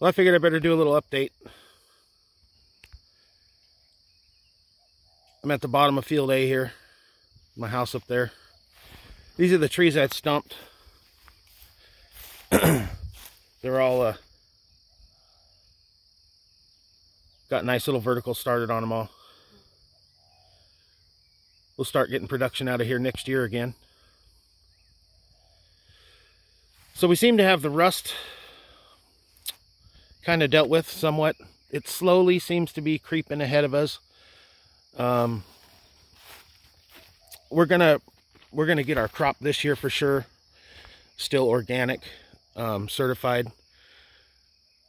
Well, I figured I better do a little update. I'm at the bottom of field A here. My house up there. These are the trees I stumped. They're all uh, got nice little vertical started on them all. We'll start getting production out of here next year again. So we seem to have the rust kind of dealt with somewhat. It slowly seems to be creeping ahead of us. Um, we're gonna we're gonna get our crop this year for sure. Still organic, um, certified.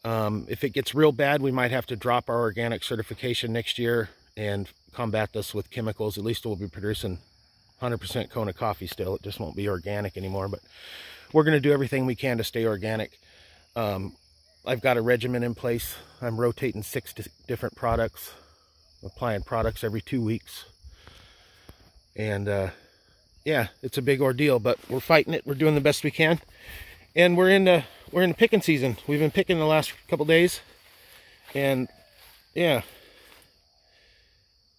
Um, if it gets real bad, we might have to drop our organic certification next year and combat this with chemicals. At least we'll be producing 100% Kona coffee still. It just won't be organic anymore. But we're going to do everything we can to stay organic. Um, I've got a regimen in place. I'm rotating six different products, applying products every two weeks. And uh, yeah, it's a big ordeal, but we're fighting it. We're doing the best we can. And we're in the, we're in the picking season. We've been picking the last couple days. And yeah,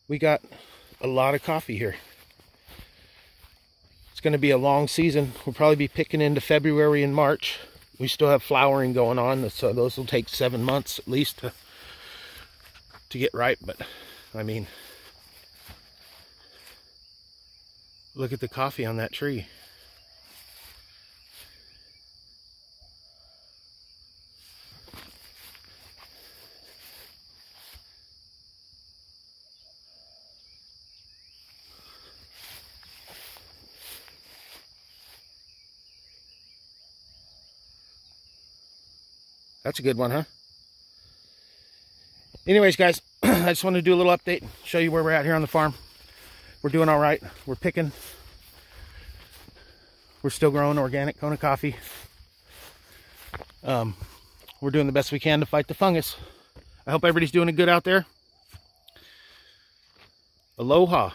we got a lot of coffee here. It's going to be a long season. We'll probably be picking into February and March. We still have flowering going on, so those will take seven months at least to, to get ripe. But, I mean, look at the coffee on that tree. That's a good one, huh? Anyways, guys, I just wanted to do a little update, show you where we're at here on the farm. We're doing all right. We're picking. We're still growing organic Kona coffee. Um, we're doing the best we can to fight the fungus. I hope everybody's doing it good out there. Aloha.